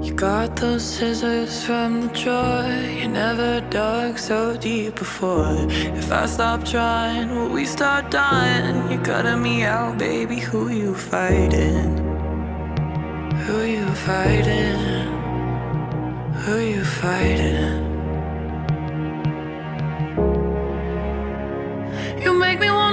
You got those scissors from the drawer You never dug so deep before If I stop trying, will we start dying? You're cutting me out, baby, who you fighting? Who you fighting? Who you fighting? You make me want